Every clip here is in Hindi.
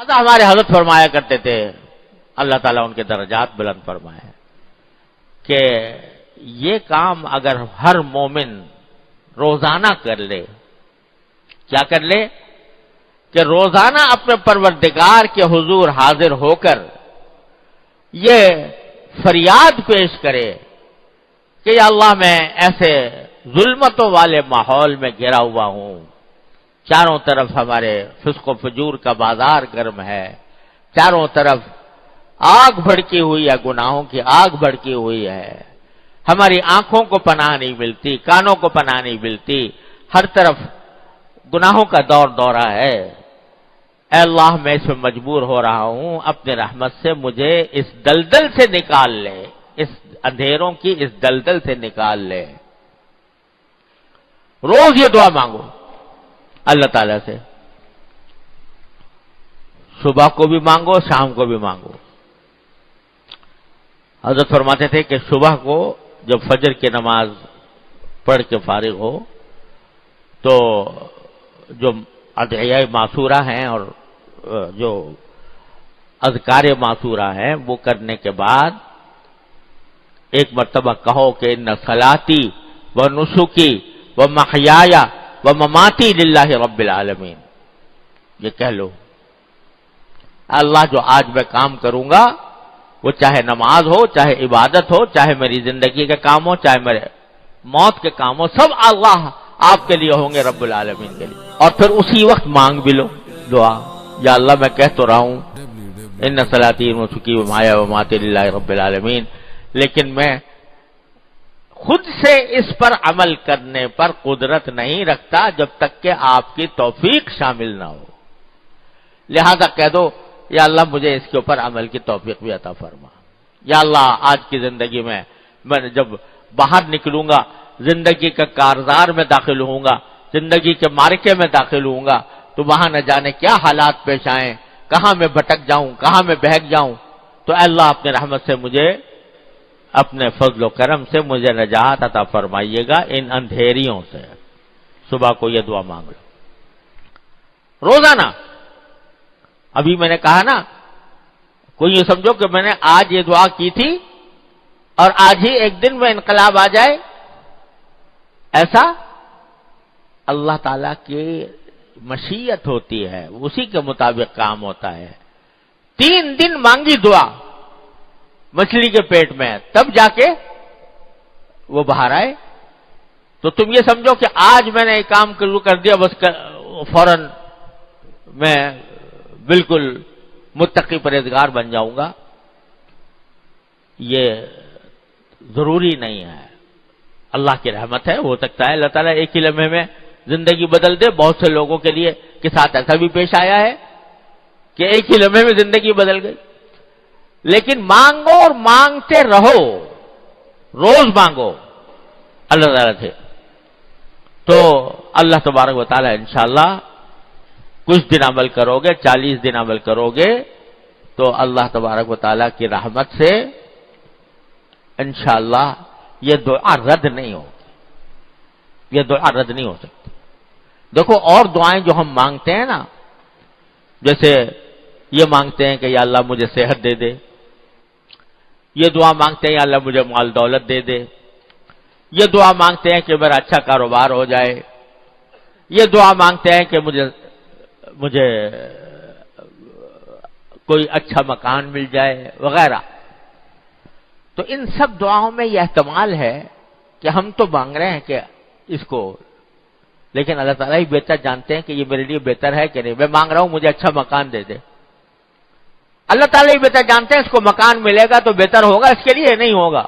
लिहाजा हमारे हज़रत फरमाया करते थे, अल्लाह ताला उनके दर्जात बुलंद फरमाए कि ये काम अगर हर मोमिन रोज़ाना कर ले, क्या कर ले? कि रोज़ाना अपने परवरदिगार के हुजूर हाजिर होकर ये फरियाद पेश करे कि अल्लाह मैं ऐसे जुल्मतों वाले माहौल में घिरा हुआ हूँ। चारों तरफ़ हमारे फिस्को फजूर का बाज़ार गर्म है। चारों तरफ़ आग भड़की हुई है, गुनाहों की आग भड़की हुई है। हमारी आँखों को पनाह नहीं मिलती, कानों को पनाह नहीं मिलती। हर तरफ़ गुनाहों का दौर दौरा है अल्लाह, मैं इसमें मजबूर हो रहा हूँ। अपने रहमत से मुझे इस दलदल से निकाल ले। इस अंधेरों की इस दलदल से निकाल ले। रोज ये दुआ मांगो। अल्लाह ताला से। सुबह को भी मांगो, शाम को भी मांगो। हज़रत फरमाते थे कि सुबह को जब फजर की नमाज़ पढ़ के फारिग हो तो जो अदया मासूरा हैं और जो अजकार मासूरा हैं, वो करने के बाद एक मरतबा कहो कि न सलाती व नुसुकी व महयाया व ममाती लिल्ला रब्बिल ये कह लो। अल्लाह जो आज मैं काम करूँगा, वो चाहे नमाज़ हो, चाहे इबादत हो, चाहे मेरी ज़िंदगी के काम हो, चाहे मेरे मौत के काम हो, सब अल्लाह आपके लिए होंगे रब्बुल आलमीन के लिए। और फिर उसी वक्त मांग भी लो, दुआ। या अल्लाह मैं कह तो रहा हूँ इन सलाती सुखी व माया व माते रब्बुल लेकिन मैं खुद से इस पर अमल करने पर कुदरत नहीं रखता जब तक कि आपकी तौफीक शामिल ना हो। लिहाजा कह दो, या अल्लाह मुझे इसके ऊपर अमल की तोफीक भी अता फरमा। या अल्लाह, आज की ज़िंदगी में मैं जब बाहर निकलूँगा, ज़िंदगी के कारजार में दाखिल होऊँगा, ज़िंदगी के मार्के में दाखिल होऊँगा तो वहाँ न जाने क्या हालात पेश आए, कहाँ मैं भटक जाऊँ, कहाँ मैं बहक जाऊँ तो अल्लाह अपने रहमत से मुझे अपने फजल करम से मुझे नजात अता फरमाइएगा इन अंधेरियों से। सुबह को यह दुआ मांग लो। रोज़ाना, अभी मैंने कहा ना, कोई ये समझो कि मैंने आज ये दुआ की थी और आज ही एक दिन में इनकलाब आ जाए। ऐसा अल्लाह ताला की मशीयत होती है, उसी के मुताबिक काम होता है। तीन दिन मांगी दुआ। मछली के पेट में है, तब जाके वो बाहर आए। तो तुम ये समझो कि आज मैंने एक काम शुरू कर दिया, बस फ़ौरन मैं बिल्कुल मुत्तकी परहेजगार बन जाऊँगा। ये ज़रूरी नहीं है। अल्लाह की रहमत है, हो सकता है, अल्लाह ताला एक ही लम्हे में ज़िंदगी बदल दे, बहुत से लोगों के लिए के साथ ऐसा भी पेश आया है कि एक ही लम्हे में ज़िंदगी बदल गई। लेकिन मांगो और मांगते रहो। रोज मांगो। अल्लाह ताला से। तो अल्लाह तबारक वाली इंशाला कुछ दिन अमल करोगे, चालीस दिन अमल करोगे तो अल्लाह तबारक वाली की रहमत से इंशाला ये दुआ रद्द नहीं होगी। ये दुआ रद्द नहीं हो सकती। देखो, और दुआएँ जो हम मांगते हैं ना, जैसे ये मांगते हैं कि या अल्लाह मुझे सेहत दे दे ये दुआ मांगते हैं, अल्लाह मुझे माल दौलत दे दे। ये दुआ मांगते हैं कि मेरा अच्छा कारोबार हो जाए। ये दुआ मांगते हैं कि मुझे मुझे, कोई अच्छा मकान मिल जाए, वगैरह। तो इन सब दुआओं में यह एहतमाल है कि हम तो मांग रहे हैं कि इसको, लेकिन अल्लाह ताला ही बेहतर जानते हैं कि ये मेरे लिए बेहतर है कि नहीं। मैं मांग रहा हूँ, मुझे अच्छा मकान दे दे। अल्लाह ताला ही बेहतर जानते हैं इसको मकान मिलेगा तो बेहतर होगा इसके लिए नहीं होगा।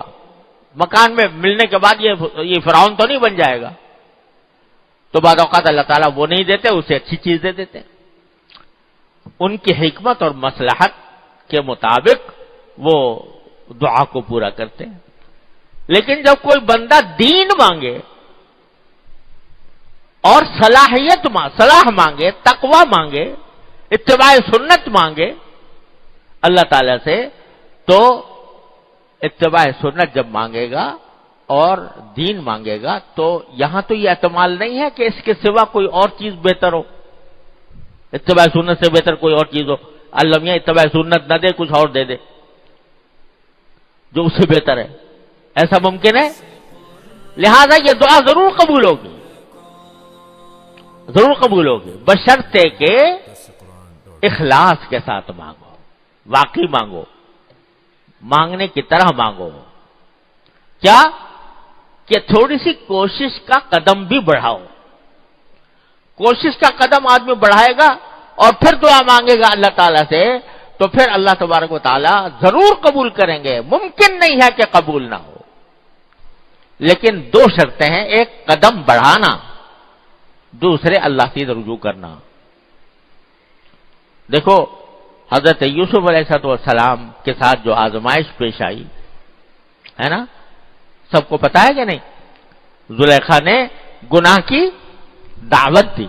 मकान में मिलने के बाद ये ये फिराउन तो नहीं बन जाएगा। तो बाद अल्लाह ताला वो नहीं देते उसे अच्छी चीज़ दे देते उनकी हिकमत और मसलहत के मुताबिक वो दुआ को पूरा करते हैं। लेकिन जब कोई बंदा दीन मांगे और सलाहियत मा, सलाह मांगे तकवा मांगे इतबा सुन्नत मांगे अल्लाह ताला से तो इतबा सुन्नत जब मांगेगा और दीन मांगेगा तो यहाँ तो यह एतमाल नहीं है कि इसके सिवा कोई और चीज़ बेहतर हो। इतबा सुन्नत से बेहतर कोई और चीज़ हो। अल्लाह इतबा सुन्नत न दे, कुछ और दे दे, जो उससे बेहतर है। ऐसा मुमकिन है? लिहाजा ये दुआ ज़रूर कबूल होगी। ज़रूर कबूल होगी। बशर्ते के इखलास के साथ मांगो। वाकई मांगो। मांगने की तरह मांगो। क्या? कि थोड़ी सी कोशिश का कदम भी बढ़ाओ। कोशिश का कदम आदमी बढ़ाएगा और फिर दुआ मांगेगा अल्लाह ताला से तो फिर अल्लाह तबारक ताला ज़रूर कबूल करेंगे। मुमकिन नहीं है कि कबूल ना हो। लेकिन दो शर्तें हैं, एक कदम बढ़ाना, दूसरे अल्लाह से रुजू करना। देखो हज़रत यूसुफ सलाम के साथ जो आजमाइश पेश आई, है ना? सबको पता है कि नहीं? जुलेखा ने गुनाह की दावत दी।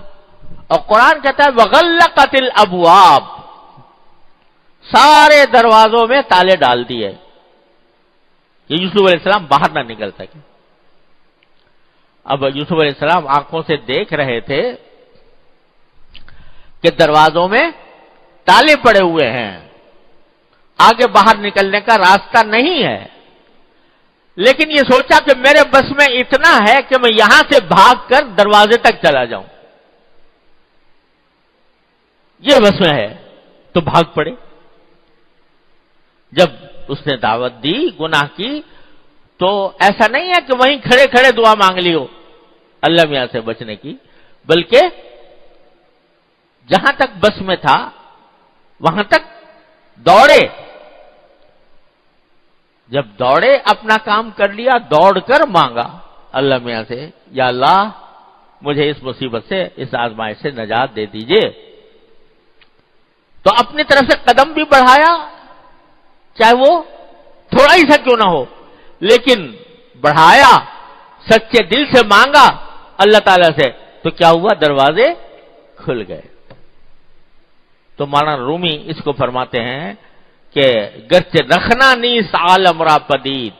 और कुरान कहता है वगल्ल कतिल अबुआब सारे दरवाजों में ताले डाल दिए। कि यूसुफ अलैहिस्सलाम बाहर ना निकल सके। अब यूसुफ अलैहिस्सलाम आँखों से देख रहे थे कि दरवाजों में ताले पड़े हुए हैं। आगे बाहर निकलने का रास्ता नहीं है। लेकिन ये सोचा कि मेरे बस में इतना है कि मैं यहाँ से भागकर दरवाजे तक चला जाऊँ। ये बस में है तो भाग पड़े। जब उसने दावत दी, गुनाह की तो ऐसा नहीं है कि वहीं खड़े खड़े दुआ मांग ली हो अल्लाह मियाँ से बचने की, बल्कि जहाँ तक बस में था वहाँ तक दौड़े। जब दौड़े, अपना काम कर लिया, दौड़कर मांगा, अल्लाह मियाँ से, या अल्लाह, मुझे इस मुसीबत से, इस आजमाइश से नजात दे दीजिए। तो अपनी तरफ़ से कदम भी बढ़ाया, चाहे वो थोड़ा ही सा क्यों ना हो, लेकिन बढ़ाया, सच्चे दिल से मांगा, अल्लाह ताला से। तो क्या हुआ? दरवाजे खुल गए। तो माना रूमी इसको फरमाते हैं कि गच रखना नी सालमरा पदीद।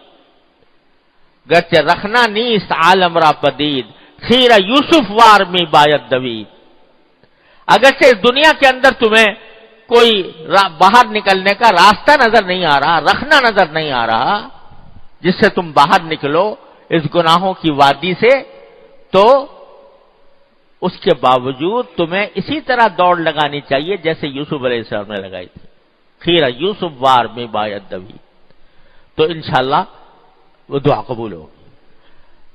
गच रखना नी सालमरा पदीद। खीरा यूसुफ वार में बायत दवीद। अगर से इस दुनिया के अंदर तुम्हें कोई बाहर निकलने का रास्ता नज़र नहीं आ रहा, रखना नज़र नहीं आ रहा, जिससे तुम बाहर निकलो, इस गुनाहों की वादी से तो उसके बावजूद तुम्हें इसी तरह दौड़ लगानी चाहिए जैसे यूसुफ अलैहिस्सलाम ने लगाई थी। खीरा, यूसुफ वार में बायत दबी। तो इंशाला वो दुआ कबूल होगी।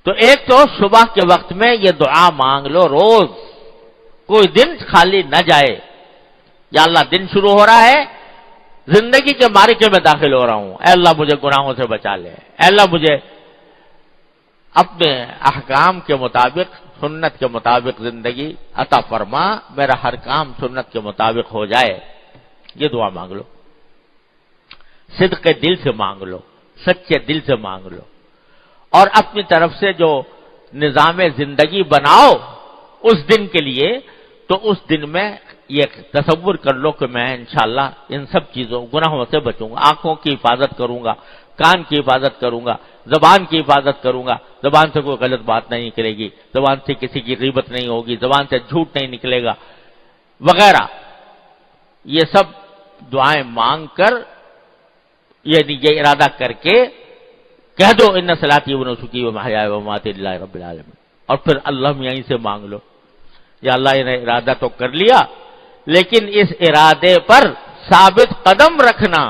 तो एक तो सुबह के वक्त में ये दुआ मांग लो रोज। कोई दिन खाली न जाए। या अल्लाह दिन शुरू हो रहा है, ज़िंदगी के मारिके में दाखिल हो रहा हूँ। अल्लाह मुझे गुनाहों से बचा ले। अल्लाह मुझे अपने अहकाम के मुताबिक सुन्नत के मुताबिक ज़िंदगी अता फरमा, मेरा हर काम सुन्नत के मुताबिक हो जाए। ये दुआ मांग लो। सिद्ध के दिल से मांग लो, सच्चे दिल से मांग लो। और अपनी तरफ़ से जो निज़ाम ज़िंदगी बनाओ उस दिन के लिए तो उस दिन में ये तस्वुर कर लो कि मैं इंशाला इन सब चीज़ों, गुनाहों से बचूँगा। आँखों की हिफाजत करूँगा, कान की हिफाजत करूँगा, जबान की हिफाजत करूँगा। जबान से कोई गलत बात नहीं निकलेगी, जबान से किसी की रीबत नहीं होगी, जबान से झूठ नहीं निकलेगा। वगैरह। ये सब दुआएँ मांग कर ये ये इरादा करके कह दो इन सलाती वन सुखी व महाया व मात और फिर अल्लाह यहीं से मांग लो। या अल्लाह ने इरादा तो कर लिया लेकिन इस इरादे पर साबित कदम रखना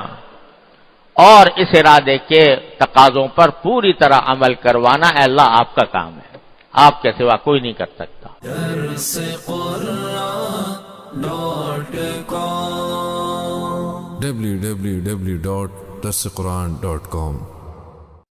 और इस इरादे के तकाजों पर पूरी तरह अमल करवाना अल्लाह आपका काम है। आपके सिवा कोई नहीं कर सकता। www.dasquran.com